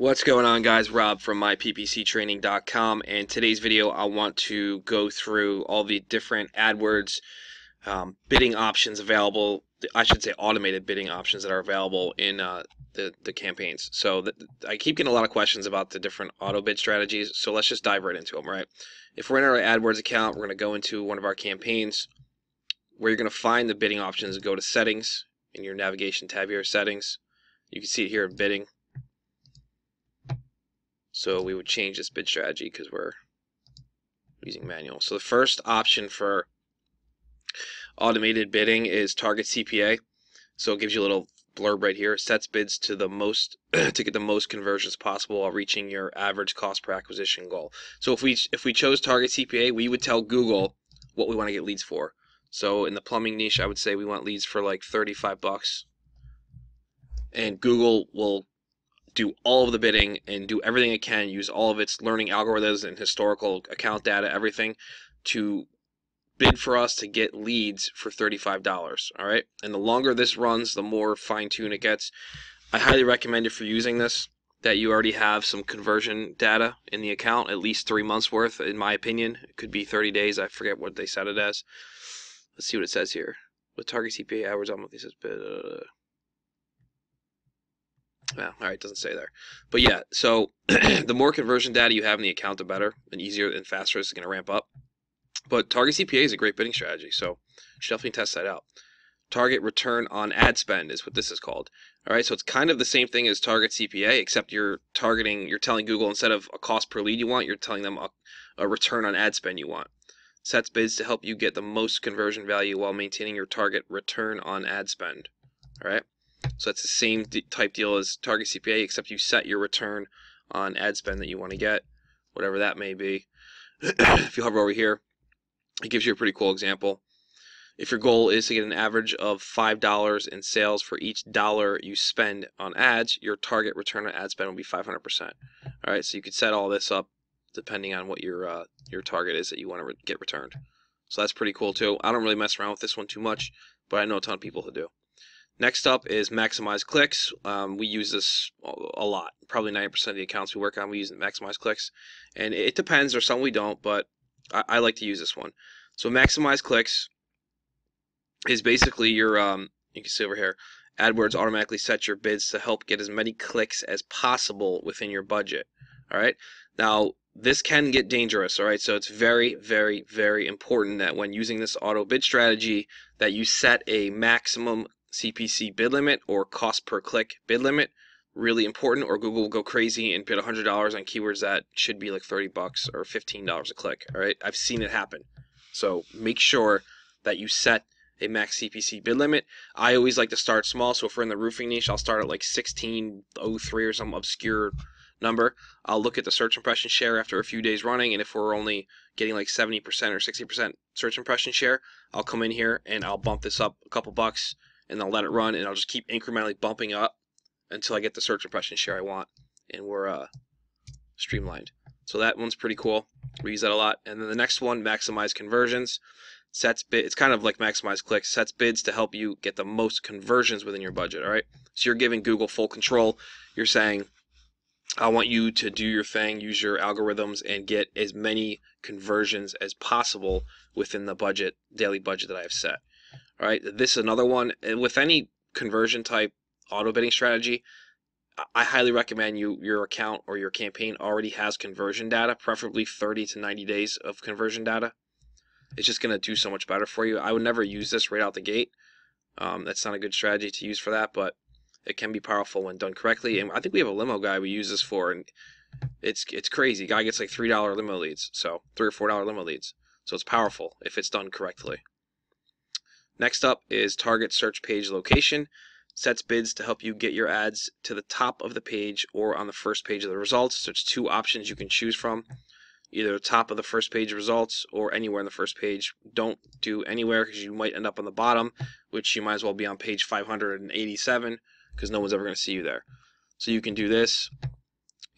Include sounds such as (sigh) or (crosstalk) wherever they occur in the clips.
What's going on guys? Rob from myppctraining.com and today's video I want to go through all the different AdWords um, bidding options available, I should say automated bidding options that are available in uh, the, the campaigns. So the, I keep getting a lot of questions about the different auto bid strategies, so let's just dive right into them, right? If we're in our AdWords account, we're going to go into one of our campaigns where you're going to find the bidding options, go to settings in your navigation tab here, settings. You can see it here in bidding so we would change this bid strategy because we're using manual. So the first option for automated bidding is target CPA. So it gives you a little blurb right here. It sets bids to the most (clears throat) to get the most conversions possible while reaching your average cost per acquisition goal. So if we if we chose target CPA, we would tell Google what we want to get leads for. So in the plumbing niche, I would say we want leads for like 35 bucks. And Google will do all of the bidding and do everything it can, use all of its learning algorithms and historical account data, everything, to bid for us to get leads for $35. All right. And the longer this runs, the more fine tuned it gets. I highly recommend if you're using this that you already have some conversion data in the account, at least three months worth, in my opinion. It could be 30 days. I forget what they set it as. Let's see what it says here. With target CPA hours on monthly says bid. Uh, well, all right, doesn't say there. But yeah, so (clears throat) the more conversion data you have in the account, the better and easier and faster it's going to ramp up. But target CPA is a great bidding strategy, so should definitely test that out. Target return on ad spend is what this is called. All right, so it's kind of the same thing as target CPA, except you're targeting, you're telling Google instead of a cost per lead you want, you're telling them a, a return on ad spend you want. Sets bids to help you get the most conversion value while maintaining your target return on ad spend. All right. So that's the same type deal as target CPA, except you set your return on ad spend that you want to get, whatever that may be. (clears throat) if you hover over here, it gives you a pretty cool example. If your goal is to get an average of $5 in sales for each dollar you spend on ads, your target return on ad spend will be 500%. All right, so you could set all this up depending on what your uh, your target is that you want to re get returned. So that's pretty cool too. I don't really mess around with this one too much, but I know a ton of people who do. Next up is maximize clicks. Um, we use this a lot. Probably 90% of the accounts we work on, we use maximize clicks. And it depends, or some we don't, but I, I like to use this one. So maximize clicks is basically your, um, you can see over here, AdWords automatically sets your bids to help get as many clicks as possible within your budget. All right. Now, this can get dangerous. All right. So it's very, very, very important that when using this auto bid strategy, that you set a maximum CPC bid limit or cost per click bid limit. Really important, or Google will go crazy and bid $100 on keywords that should be like 30 bucks or $15 a click. All right, I've seen it happen. So make sure that you set a max CPC bid limit. I always like to start small. So if we're in the roofing niche, I'll start at like 1603 or some obscure number. I'll look at the search impression share after a few days running, and if we're only getting like 70% or 60% search impression share, I'll come in here and I'll bump this up a couple bucks and I'll let it run and I'll just keep incrementally bumping up until I get the search impression share I want and we're uh, streamlined. So that one's pretty cool. We use that a lot. And then the next one, maximize conversions. Sets bid. It's kind of like maximize clicks. Sets bids to help you get the most conversions within your budget. All right. So you're giving Google full control. You're saying, I want you to do your thing, use your algorithms, and get as many conversions as possible within the budget, daily budget that I have set. All right, this is another one. And With any conversion type auto bidding strategy, I highly recommend you your account or your campaign already has conversion data, preferably 30 to 90 days of conversion data. It's just going to do so much better for you. I would never use this right out the gate. Um, that's not a good strategy to use for that, but it can be powerful when done correctly. And I think we have a limo guy we use this for, and it's it's crazy. Guy gets like three dollar limo leads, so three or four dollar limo leads. So it's powerful if it's done correctly. Next up is target search page location. Sets bids to help you get your ads to the top of the page or on the first page of the results. So it's two options you can choose from. Either the top of the first page results or anywhere in the first page. Don't do anywhere because you might end up on the bottom, which you might as well be on page 587 because no one's ever going to see you there. So you can do this,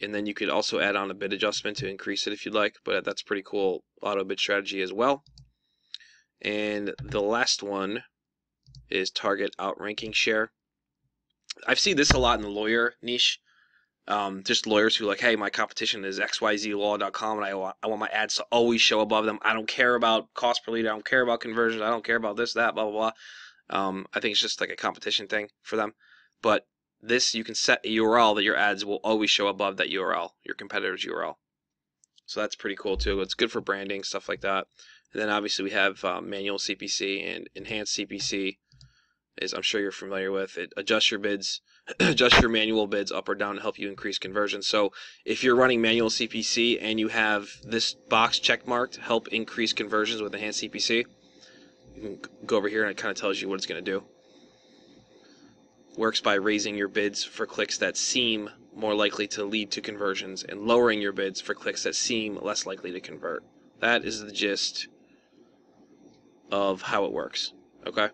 and then you could also add on a bid adjustment to increase it if you'd like, but that's pretty cool auto bid strategy as well. And the last one is target outranking share. I've seen this a lot in the lawyer niche. um, just lawyers who are like, hey, my competition is xyzlaw.com, and I want, I want my ads to always show above them. I don't care about cost per lead. I don't care about conversions. I don't care about this, that, blah blah blah. Um, I think it's just like a competition thing for them. But this, you can set a URL that your ads will always show above that URL, your competitor's URL. So that's pretty cool too. It's good for branding, stuff like that. And then obviously we have uh, manual CPC and enhanced CPC, is I'm sure you're familiar with. It adjusts your bids, (clears throat) adjust your manual bids up or down to help you increase conversion. So if you're running manual CPC and you have this box check marked, help increase conversions with enhanced CPC, you can go over here and it kind of tells you what it's going to do works by raising your bids for clicks that seem more likely to lead to conversions and lowering your bids for clicks that seem less likely to convert. That is the gist of how it works. Okay?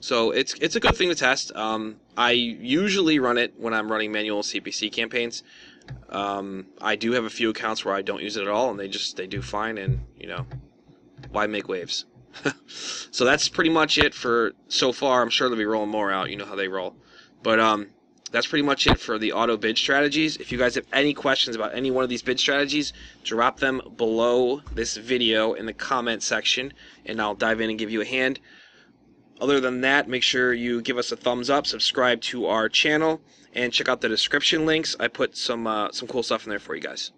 So it's it's a good thing to test. Um, I usually run it when I'm running manual CPC campaigns. Um, I do have a few accounts where I don't use it at all, and they just they do fine. And you know, why make waves? (laughs) so that's pretty much it for so far. I'm sure they'll be rolling more out. You know how they roll. But um, that's pretty much it for the auto bid strategies. If you guys have any questions about any one of these bid strategies, drop them below this video in the comment section, and I'll dive in and give you a hand. Other than that, make sure you give us a thumbs up, subscribe to our channel, and check out the description links. I put some uh, some cool stuff in there for you guys.